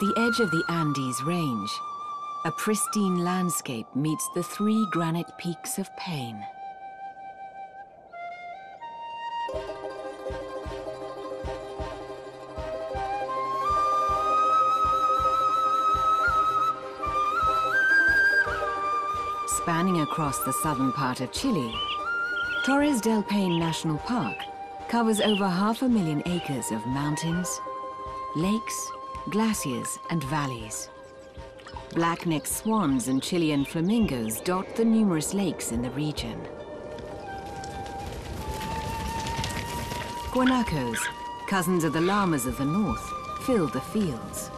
The edge of the Andes range, a pristine landscape meets the three granite peaks of Paine. Spanning across the southern part of Chile, Torres del Paine National Park covers over half a million acres of mountains, lakes, glaciers and valleys. Black-necked swans and Chilean flamingos dot the numerous lakes in the region. Guanacos, cousins of the llamas of the north, fill the fields.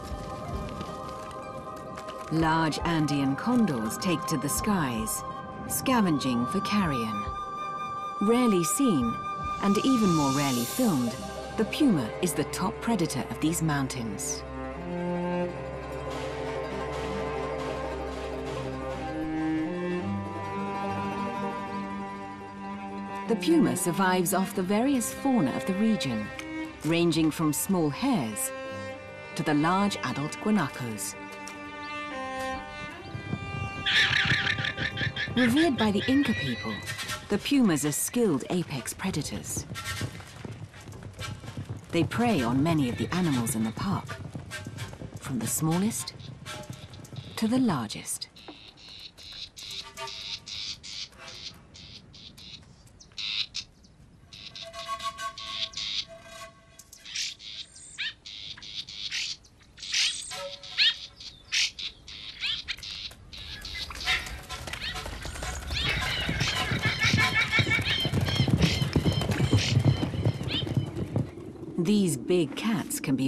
Large Andean condors take to the skies, scavenging for carrion. Rarely seen, and even more rarely filmed, the puma is the top predator of these mountains. The puma survives off the various fauna of the region, ranging from small hares to the large adult guanacos. Revered by the Inca people, the pumas are skilled apex predators. They prey on many of the animals in the park, from the smallest to the largest.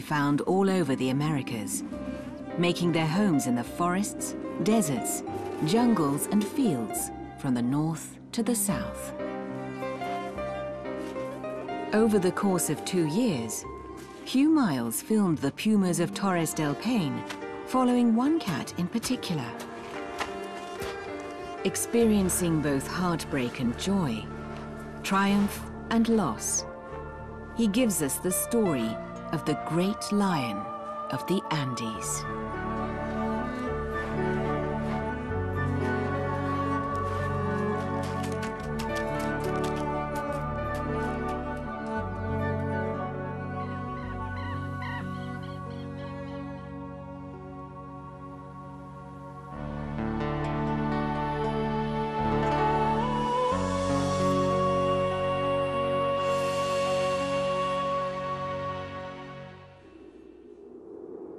Found all over the Americas, making their homes in the forests, deserts, jungles and fields from the north to the south. Over the course of two years, Hugh Miles filmed the pumas of Torres del Paine, following one cat in particular. Experiencing both heartbreak and joy, triumph and loss, he gives us the story of the great lion of the Andes.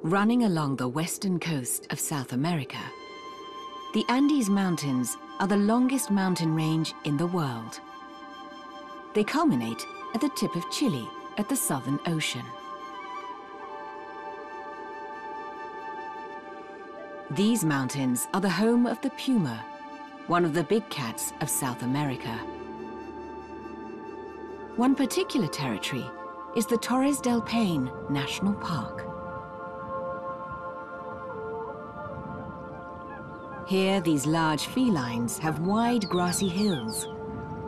Running along the western coast of South America, the Andes Mountains are the longest mountain range in the world. They culminate at the tip of Chile at the Southern Ocean. These mountains are the home of the puma, one of the big cats of South America. One particular territory is the Torres del Paine National Park. Here, these large felines have wide grassy hills,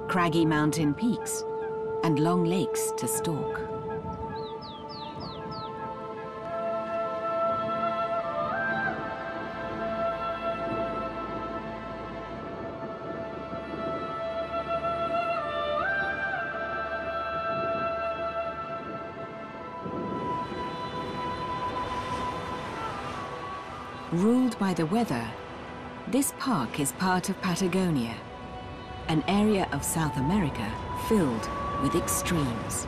craggy mountain peaks, and long lakes to stalk. Ruled by the weather, this park is part of Patagonia, an area of South America filled with extremes.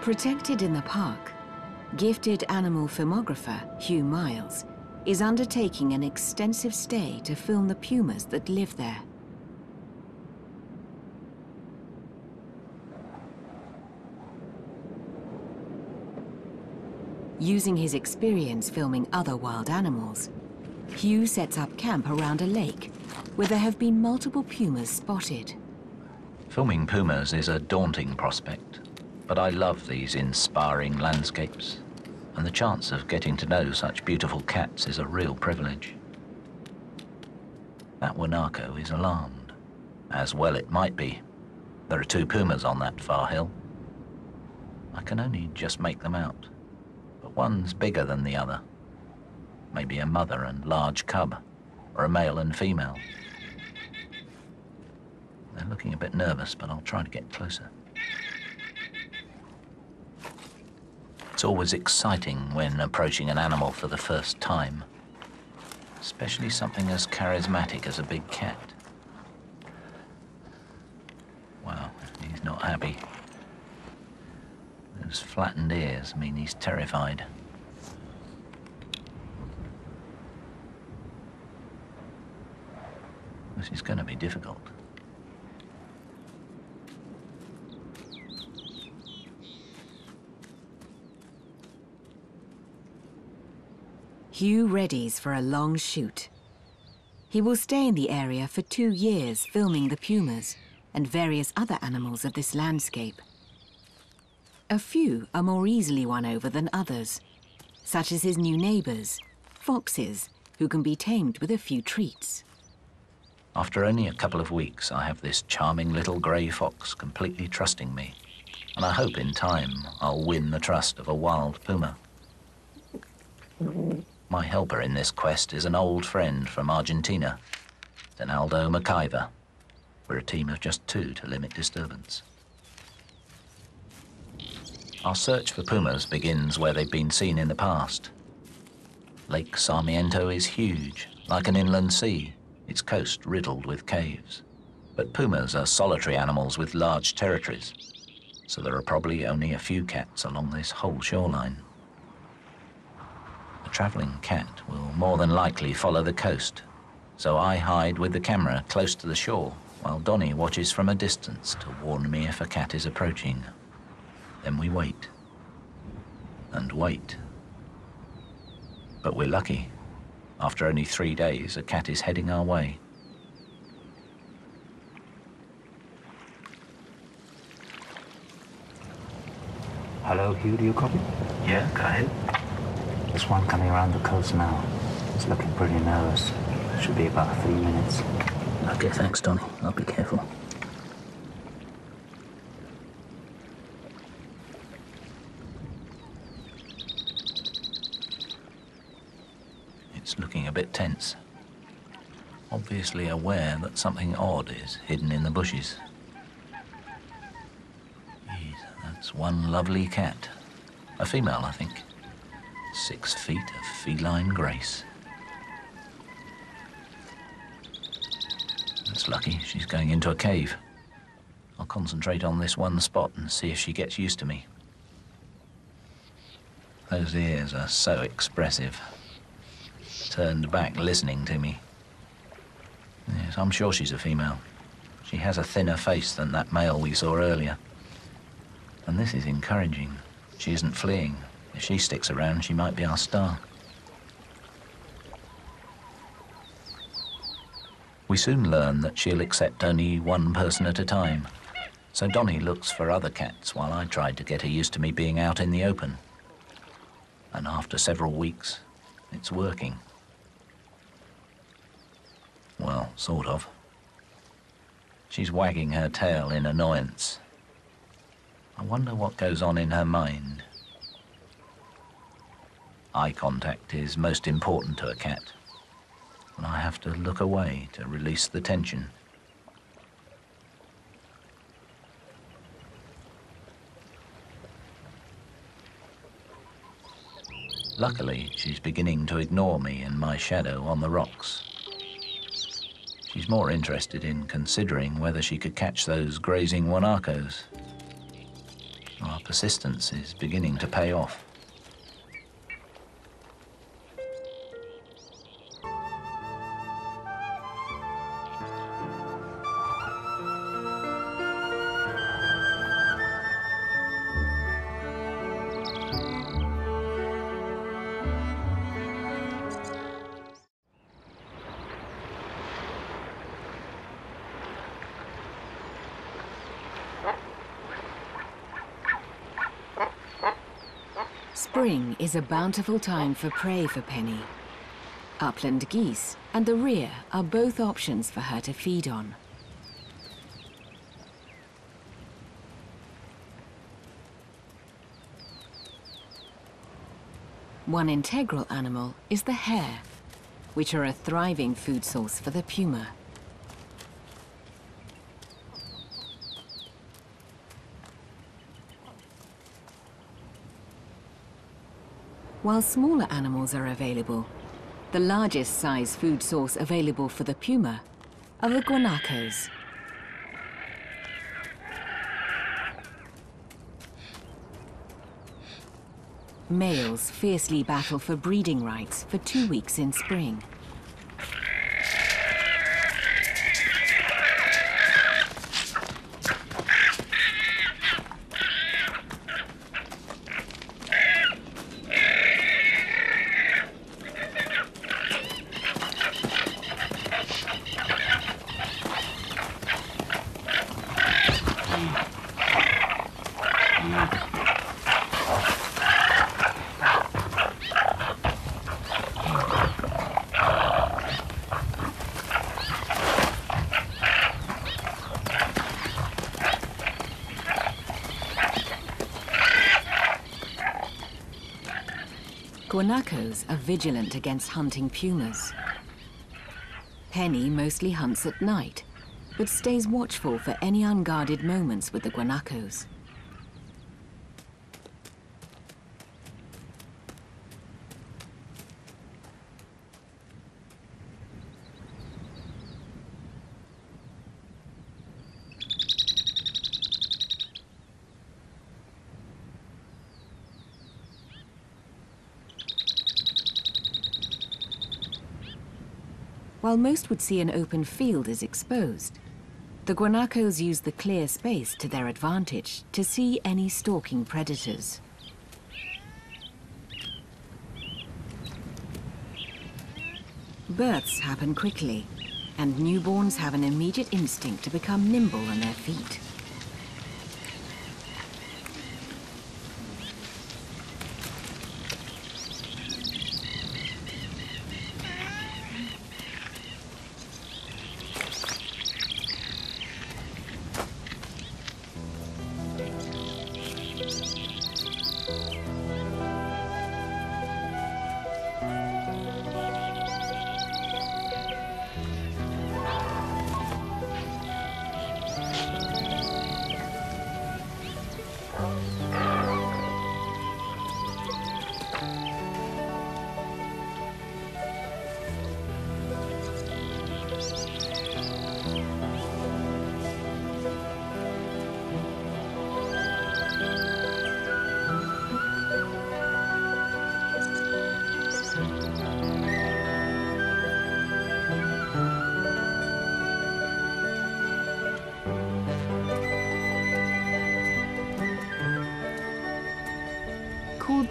Protected in the park, gifted animal filmographer Hugh Miles is undertaking an extensive stay to film the pumas that live there. Using his experience filming other wild animals, Hugh sets up camp around a lake where there have been multiple pumas spotted. Filming pumas is a daunting prospect. but I love these inspiring landscapes, and the chance of getting to know such beautiful cats is a real privilege. That guanaco is alarmed, as well it might be. There are two pumas on that far hill. I can only just make them out, but one's bigger than the other. Maybe a mother and large cub, or a male and female. They're looking a bit nervous, but I'll try to get closer. It's always exciting when approaching an animal for the first time, especially something as charismatic as a big cat. Wow, he's not happy. Those flattened ears mean he's terrified. This is going to be difficult. Hugh readies for a long shoot. He will stay in the area for two years filming the pumas and various other animals of this landscape. A few are more easily won over than others, such as his new neighbours, foxes, who can be tamed with a few treats. After only a couple of weeks, I have this charming little grey fox completely trusting me, and I hope in time I'll win the trust of a wild puma. My helper in this quest is an old friend from Argentina, Donaldo McIver. We're a team of just two to limit disturbance. Our search for pumas begins where they've been seen in the past. Lake Sarmiento is huge, like an inland sea, its coast riddled with caves. But pumas are solitary animals with large territories, so there are probably only a few cats along this whole shoreline. A travelling cat will more than likely follow the coast, so I hide with the camera close to the shore while Donnie watches from a distance to warn me if a cat is approaching. Then we wait. And wait. But we're lucky. After only three days, a cat is heading our way. Hello, Hugh, do you copy? Yeah, go ahead. There's one coming around the coast now. It's looking pretty nervous. Should be about three minutes. Okay, thanks, Donnie. I'll be careful. It's looking a bit tense. Obviously aware that something odd is hidden in the bushes. Jeez, that's one lovely cat. A female, I think. Six feet of feline grace. That's lucky. She's going into a cave. I'll concentrate on this one spot and see if she gets used to me. Those ears are so expressive. Turned back listening to me. Yes, I'm sure she's a female. She has a thinner face than that male we saw earlier. And this is encouraging. She isn't fleeing. If she sticks around, she might be our star. We soon learn that she'll accept only one person at a time. So Donnie looks for other cats while I try to get her used to me being out in the open. And after several weeks, it's working. Well, sort of. She's wagging her tail in annoyance. I wonder what goes on in her mind. Eye contact is most important to a cat, and I have to look away to release the tension. Luckily, she's beginning to ignore me and my shadow on the rocks. She's more interested in considering whether she could catch those grazing guanacos. Our persistence is beginning to pay off. Spring is a bountiful time for prey for Penny. Upland geese and the rhea are both options for her to feed on. One integral animal is the hare, which are a thriving food source for the puma. While smaller animals are available, the largest size food source available for the puma are the guanacos. Males fiercely battle for breeding rights for two weeks in spring. Guanacos are vigilant against hunting pumas. Penny mostly hunts at night, but stays watchful for any unguarded moments with the guanacos. While most would see an open field as exposed, the guanacos use the clear space to their advantage to see any stalking predators. Births happen quickly, and newborns have an immediate instinct to become nimble on their feet.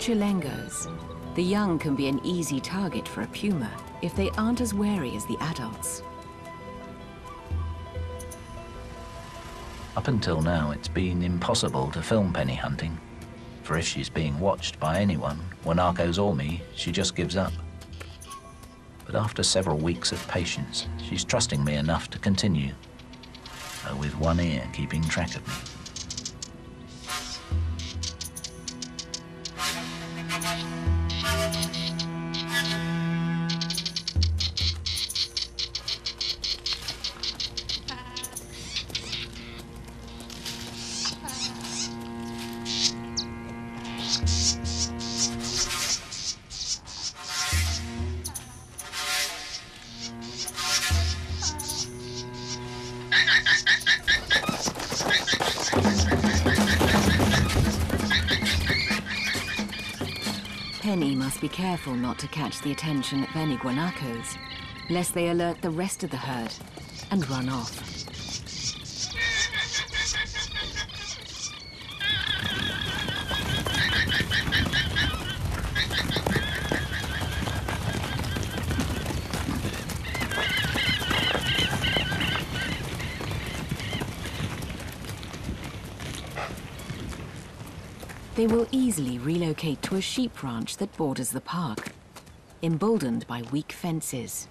Chilengos, the young can be an easy target for a puma if they aren't as wary as the adults. Up until now, it's been impossible to film Penny hunting. For if she's being watched by anyone, Guanacos or me, she just gives up. But after several weeks of patience, she's trusting me enough to continue, though with one ear keeping track of me. the attention of any guanacos, lest they alert the rest of the herd and run off. They will easily relocate to a sheep ranch that borders the park emboldened by weak fences.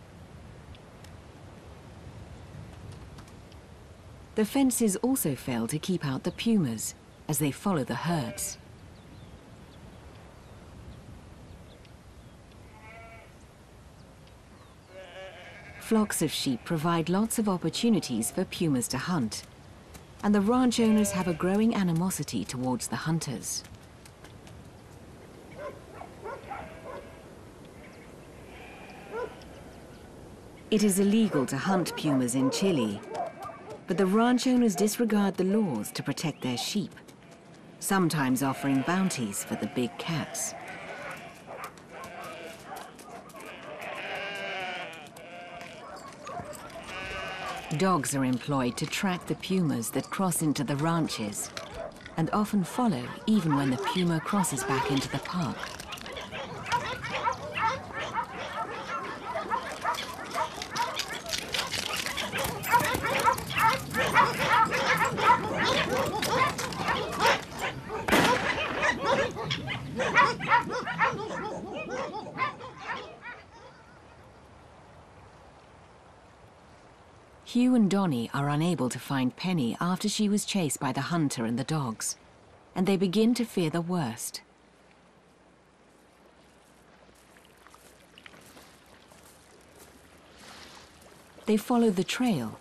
The fences also fail to keep out the pumas as they follow the herds. Flocks of sheep provide lots of opportunities for pumas to hunt, and the ranch owners have a growing animosity towards the hunters. It is illegal to hunt pumas in Chile, but the ranch owners disregard the laws to protect their sheep, sometimes offering bounties for the big cats. Dogs are employed to track the pumas that cross into the ranches and often follow even when the puma crosses back into the park. Hugh and Donnie are unable to find Penny after she was chased by the hunter and the dogs, and they begin to fear the worst. They follow the trail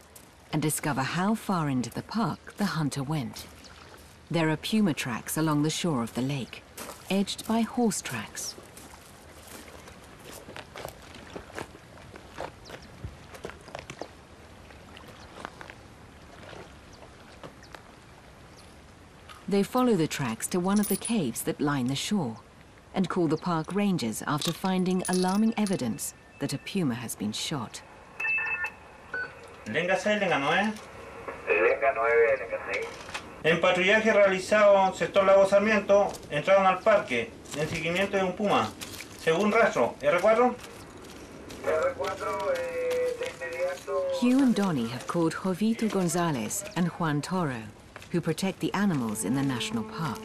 and discover how far into the park the hunter went. There are puma tracks along the shore of the lake, edged by horse tracks. They follow the tracks to one of the caves that line the shore and call the park rangers after finding alarming evidence that a puma has been shot. Lenga 6, Lenga 9. Lenga 9, Lenga 6. En patrullaje realizado sector Lago Sarmiento, entraron al parque en seguimiento de un puma. Según rastro, R4. R4, eh, de inmediato. Hugh and Donnie have called Jovito Gonzalez and Juan Toro, who protect the animals in the national park.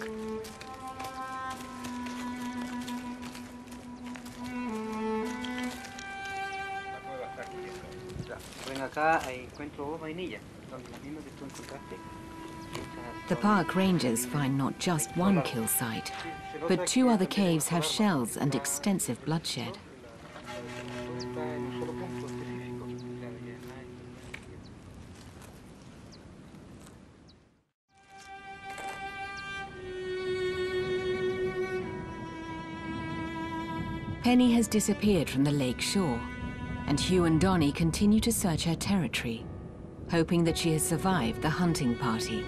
Ven acá, ahí encuentro vainilla, son las mismas que tú encontraste. The park rangers find not just one kill site, but two other caves have shells and extensive bloodshed. Penny has disappeared from the lake shore, and Hugh and Donnie continue to search her territory, hoping that she has survived the hunting party.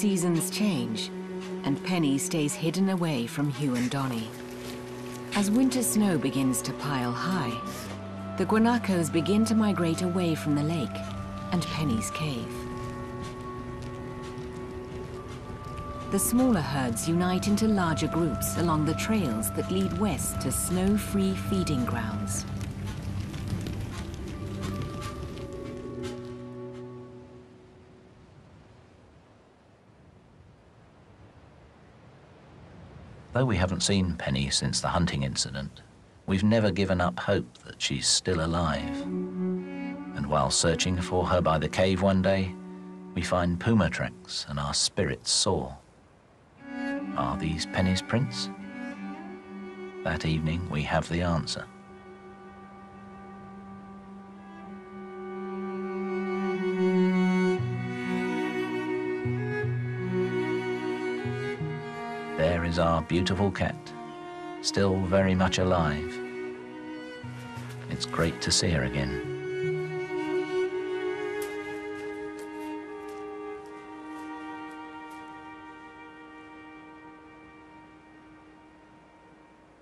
Seasons change, and Penny stays hidden away from Hugh and Donnie. As winter snow begins to pile high, the guanacos begin to migrate away from the lake and Penny's cave. The smaller herds unite into larger groups along the trails that lead west to snow-free feeding grounds. Though we haven't seen Penny since the hunting incident, we've never given up hope that she's still alive. And while searching for her by the cave one day, we find puma tracks and our spirits soar. Are these Penny's prints? That evening, we have the answer. Is our beautiful cat, still very much alive. It's great to see her again.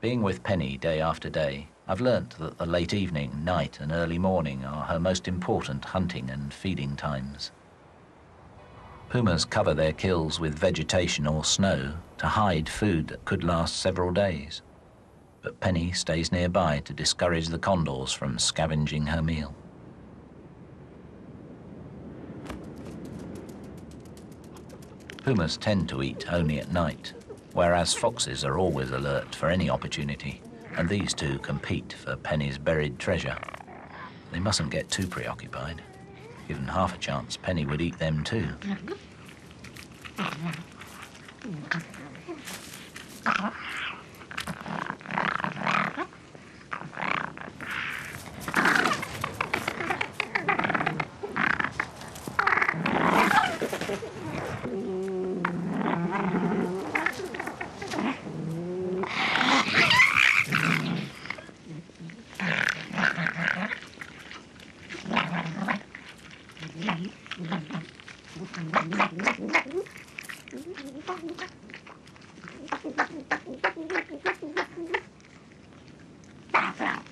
Being with Penny day after day, I've learnt that the late evening, night, and early morning are her most important hunting and feeding times. Pumas cover their kills with vegetation or snow to hide food that could last several days. But Penny stays nearby to discourage the condors from scavenging her meal. Pumas tend to eat only at night, whereas foxes are always alert for any opportunity, and these two compete for Penny's buried treasure. They mustn't get too preoccupied. Given half a chance, Penny would eat them too. Mm-hmm. The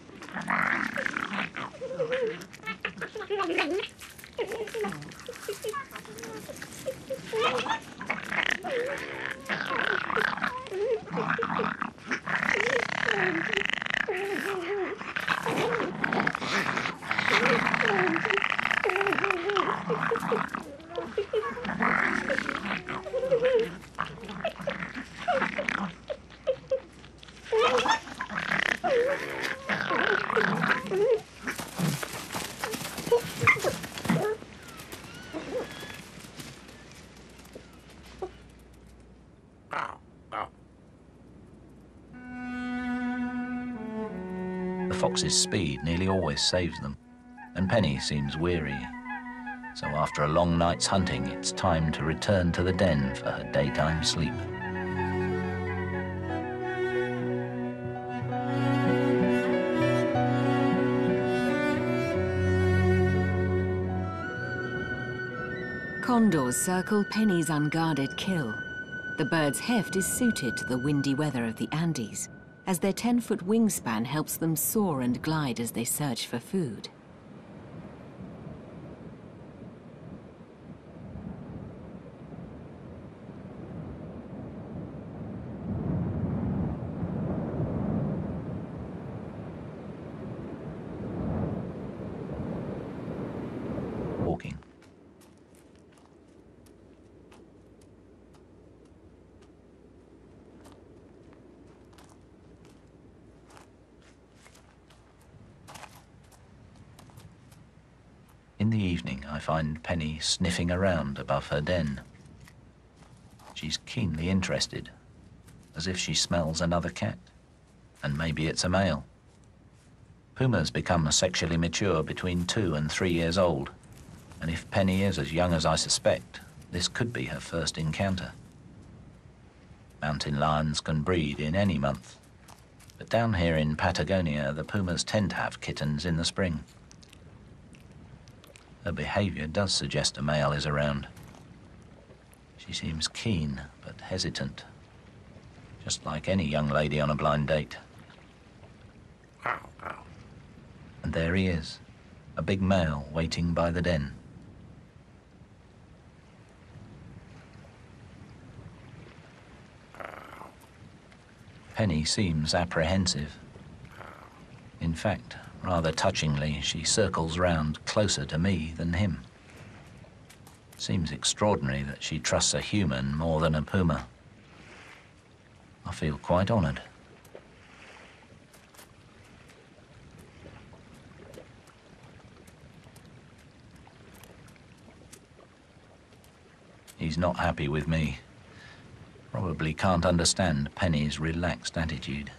fox's speed nearly always saves them, and Penny seems weary. So after a long night's hunting, it's time to return to the den for her daytime sleep. Condors circle Penny's unguarded kill. The bird's heft is suited to the windy weather of the Andes, as their 10-foot wingspan helps them soar and glide as they search for food. Walking. In the evening, I find Penny sniffing around above her den. She's keenly interested, as if she smells another cat, and maybe it's a male. Pumas become sexually mature between two and three years old, and if Penny is as young as I suspect, this could be her first encounter. Mountain lions can breed in any month, but down here in Patagonia, the pumas tend to have kittens in the spring. Her behavior does suggest a male is around. She seems keen but hesitant, just like any young lady on a blind date. And there he is, a big male waiting by the den. Penny seems apprehensive. In fact, rather touchingly, she circles round closer to me than him. Seems extraordinary that she trusts a human more than a puma. I feel quite honoured. He's not happy with me. Probably can't understand Penny's relaxed attitude.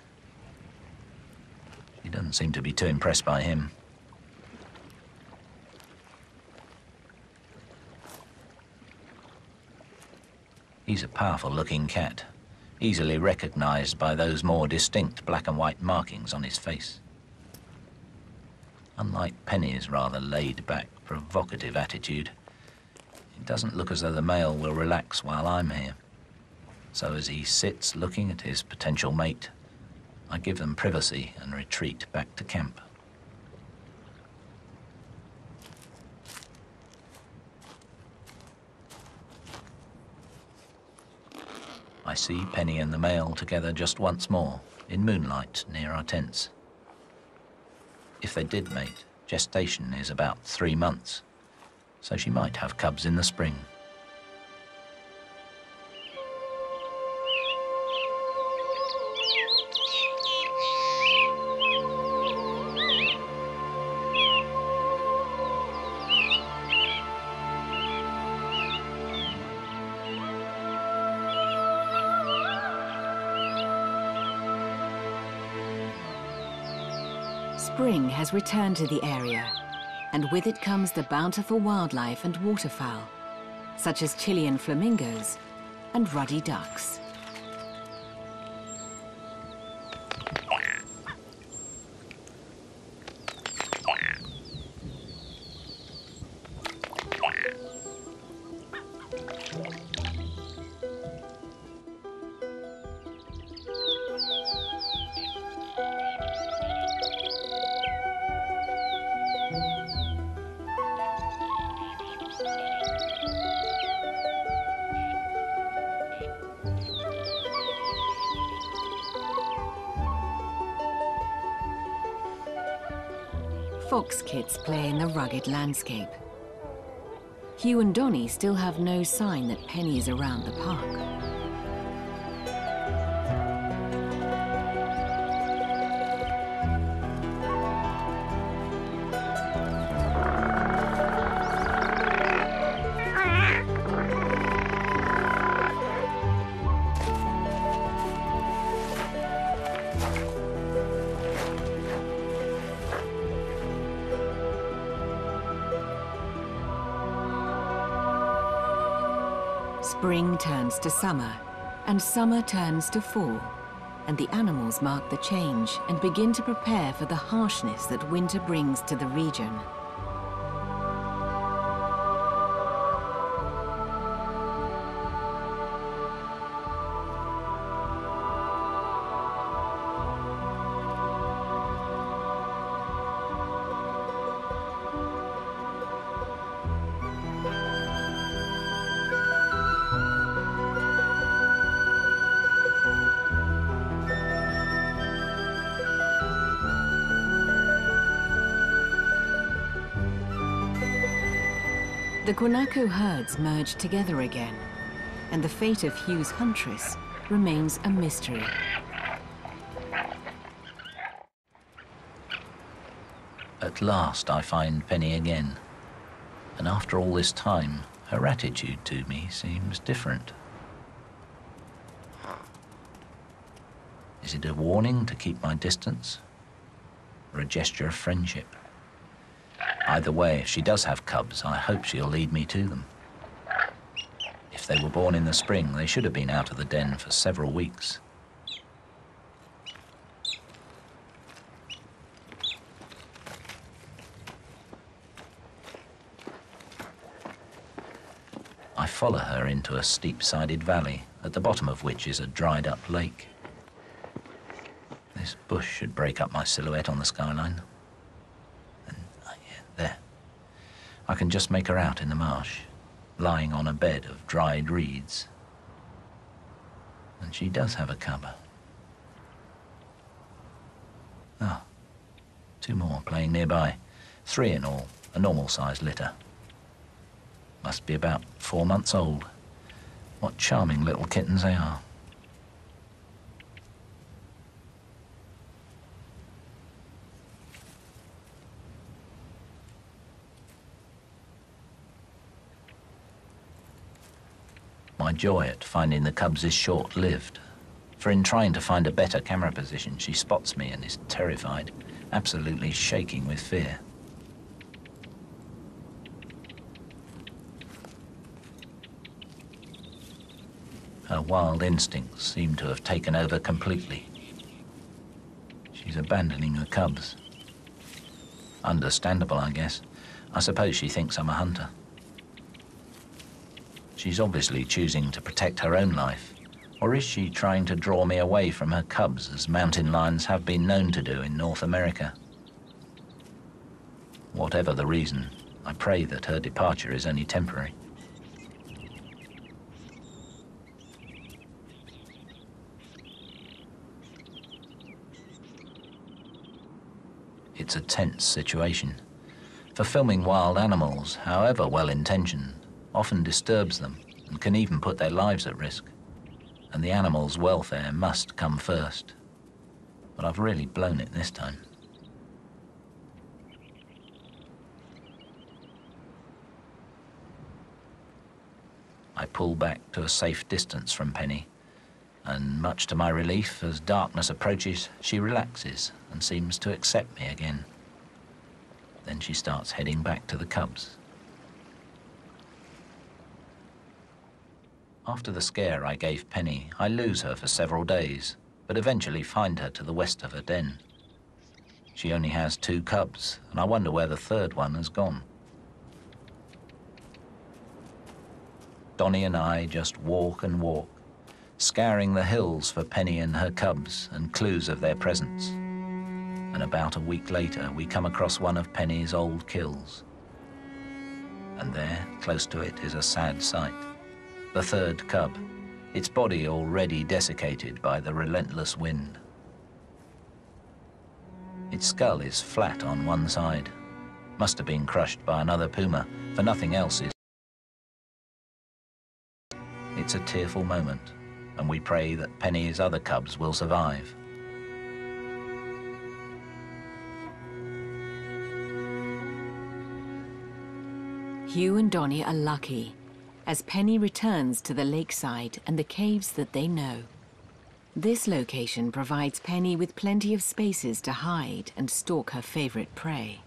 She doesn't seem to be too impressed by him. He's a powerful looking cat, easily recognized by those more distinct black and white markings on his face. Unlike Penny's rather laid back, provocative attitude, it doesn't look as though the male will relax while I'm here. So as he sits looking at his potential mate, I give them privacy and retreat back to camp. I see Penny and the male together just once more, in moonlight near our tents. If they did mate, gestation is about three months, so she might have cubs in the spring. Has returned to the area, and with it comes the bountiful wildlife and waterfowl, such as Chilean flamingos and ruddy ducks. Fox kits play in the rugged landscape. Hugh and Donnie still have no sign that Penny is around the park. Summer, and summer turns to fall, and the animals mark the change and begin to prepare for the harshness that winter brings to the region. The Guanaco herds merge together again, and the fate of Hugh's huntress remains a mystery. At last I find Penny again, and after all this time, her attitude to me seems different. Is it a warning to keep my distance, or a gesture of friendship? Either way, if she does have cubs, I hope she'll lead me to them. If they were born in the spring, they should have been out of the den for several weeks. I follow her into a steep-sided valley, at the bottom of which is a dried-up lake. This bush should break up my silhouette on the skyline. And, uh, yeah, there. I can just make her out in the marsh, lying on a bed of dried reeds. And she does have a cub. Ah, two more playing nearby. Three in all, a normal-sized litter. Must be about four months old. What charming little kittens they are. My joy at finding the cubs is short-lived. For in trying to find a better camera position, she spots me and is terrified, absolutely shaking with fear. Her wild instincts seem to have taken over completely. She's abandoning her cubs. Understandable, I guess. I suppose she thinks I'm a hunter. She's obviously choosing to protect her own life, Or is she trying to draw me away from her cubs as mountain lions have been known to do in North America? Whatever the reason, I pray that her departure is only temporary. It's a tense situation. For filming wild animals, however well intentioned, often disturbs them and can even put their lives at risk. And the animal's welfare must come first. But I've really blown it this time. I pull back to a safe distance from Penny, and much to my relief, as darkness approaches, she relaxes and seems to accept me again. Then she starts heading back to the cubs. After the scare I gave Penny, I lose her for several days, but eventually find her to the west of her den. She only has two cubs, and I wonder where the third one has gone. Donnie and I just walk and walk, scouring the hills for Penny and her cubs and clues of their presence. And about a week later, we come across one of Penny's old kills. And there, close to it, is a sad sight. The third cub, its body already desiccated by the relentless wind. Its skull is flat on one side. Must have been crushed by another puma, for nothing else is it's a tearful moment, and we pray that Penny's other cubs will survive. Hugh and Donnie are lucky as Penny returns to the lakeside and the caves that they know. This location provides Penny with plenty of spaces to hide and stalk her favorite prey.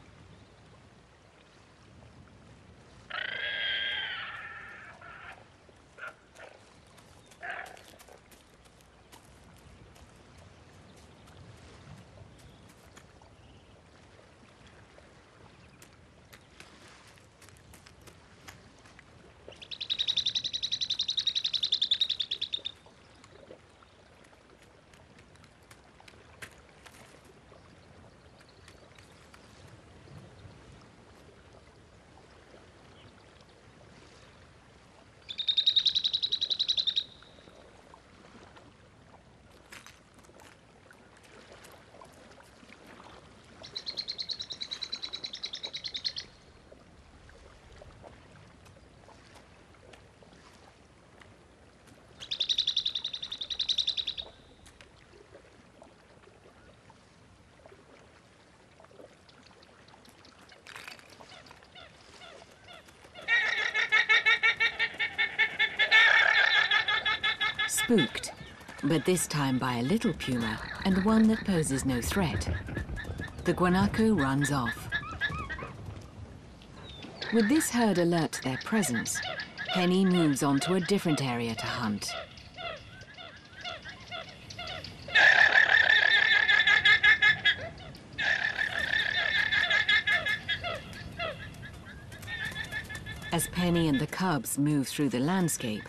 Spooked, but this time by a little puma and one that poses no threat. The guanaco runs off. With this herd alert to their presence, Penny moves on to a different area to hunt. As Penny and the cubs move through the landscape,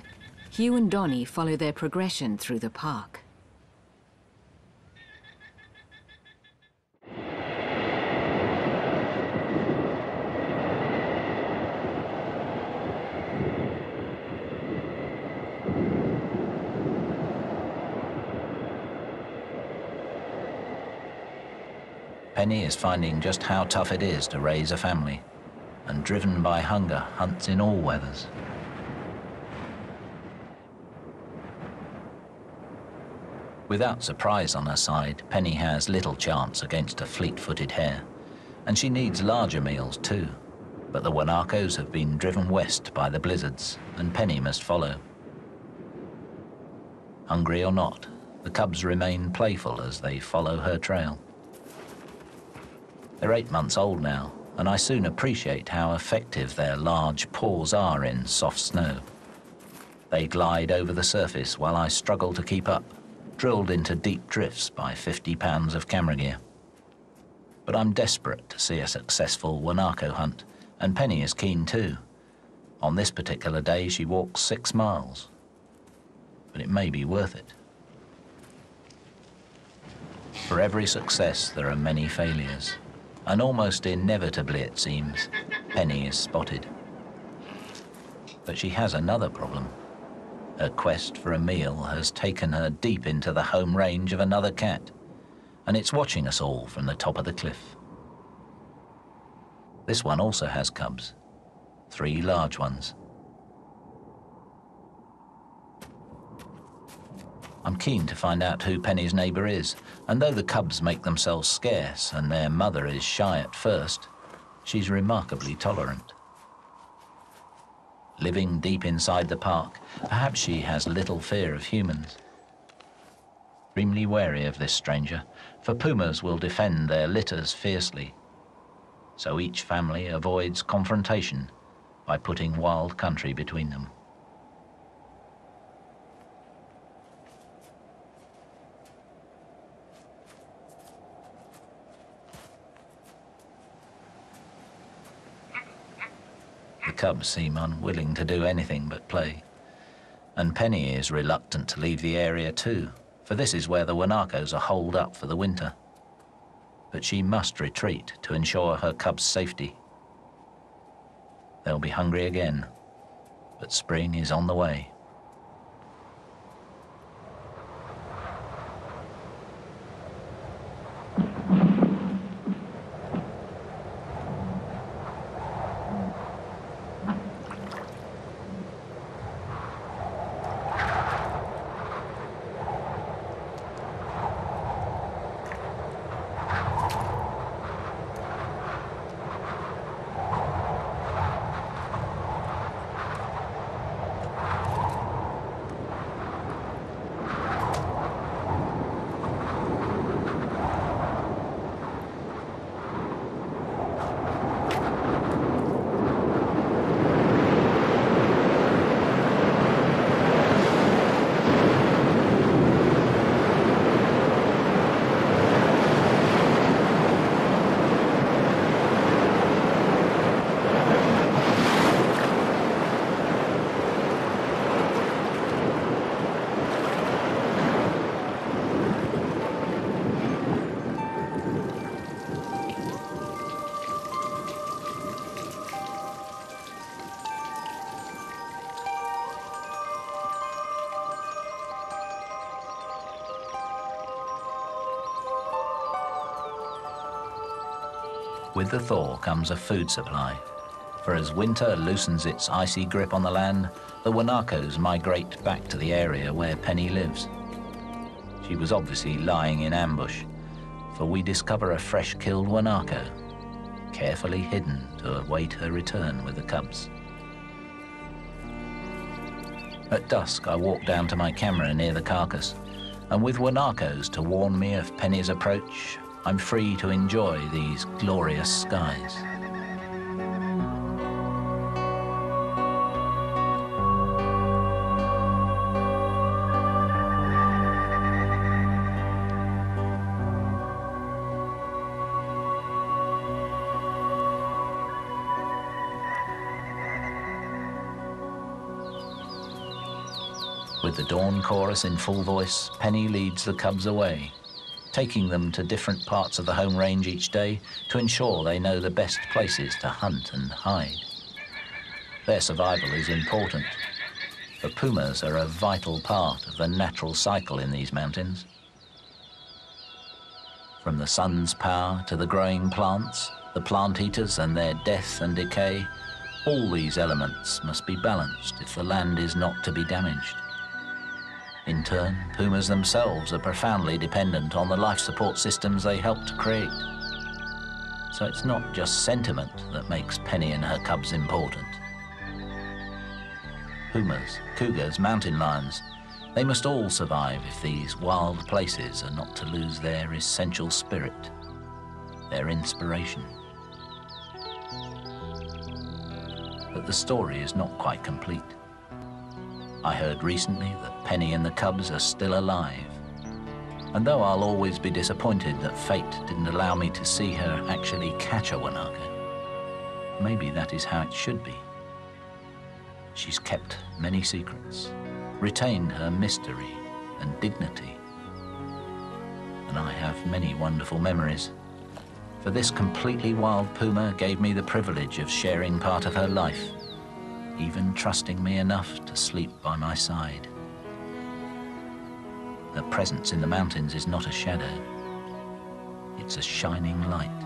Hugh and Donnie follow their progression through the park. Penny is finding just how tough it is to raise a family, and driven by hunger, hunts in all weathers. Without surprise on her side, Penny has little chance against a fleet-footed hare. And she needs larger meals too. But the Guanacos have been driven west by the blizzards, and Penny must follow. Hungry or not, the cubs remain playful as they follow her trail. They're eight months old now, and I soon appreciate how effective their large paws are in soft snow. They glide over the surface while I struggle to keep up drilled into deep drifts by 50 pounds of camera gear. But I'm desperate to see a successful guanaco hunt, and Penny is keen too. On this particular day, she walks six miles. but it may be worth it. For every success, there are many failures, and almost inevitably, it seems, Penny is spotted. But she has another problem. Her quest for a meal has taken her deep into the home range of another cat, and it's watching us all from the top of the cliff. This one also has cubs, three large ones. I'm keen to find out who Penny's neighbour is, and though the cubs make themselves scarce and their mother is shy at first, she's remarkably tolerant. Living deep inside the park, perhaps she has little fear of humans. Extremely wary of this stranger, for pumas will defend their litters fiercely. So each family avoids confrontation by putting wild country between them. The cubs seem unwilling to do anything but play. And Penny is reluctant to leave the area too, for this is where the guanacos are holed up for the winter. But she must retreat to ensure her cubs' safety. They'll be hungry again, but spring is on the way. With the thaw comes a food supply. For as winter loosens its icy grip on the land, the guanacos migrate back to the area where Penny lives. She was obviously lying in ambush, for we discover a fresh killed guanaco, carefully hidden to await her return with the cubs. At dusk, I walk down to my camera near the carcass, and with guanacos to warn me of Penny's approach, I'm free to enjoy these glorious skies. With the dawn chorus in full voice, Penny leads the cubs away, taking them to different parts of the home range each day to ensure they know the best places to hunt and hide. Their survival is important. The pumas are a vital part of the natural cycle in these mountains. From the sun's power to the growing plants, the plant eaters and their death and decay, all these elements must be balanced if the land is not to be damaged. In turn, pumas themselves are profoundly dependent on the life support systems they help to create. So it's not just sentiment that makes Penny and her cubs important. Pumas, cougars, mountain lions, they must all survive if these wild places are not to lose their essential spirit, their inspiration. But the story is not quite complete. I heard recently that Penny and the cubs are still alive. And though I'll always be disappointed that fate didn't allow me to see her actually catch a guanaco, maybe that is how it should be. She's kept many secrets, retained her mystery and dignity. And I have many wonderful memories. For this completely wild puma gave me the privilege of sharing part of her life, even trusting me enough to sleep by my side. Her presence in the mountains is not a shadow, it's a shining light.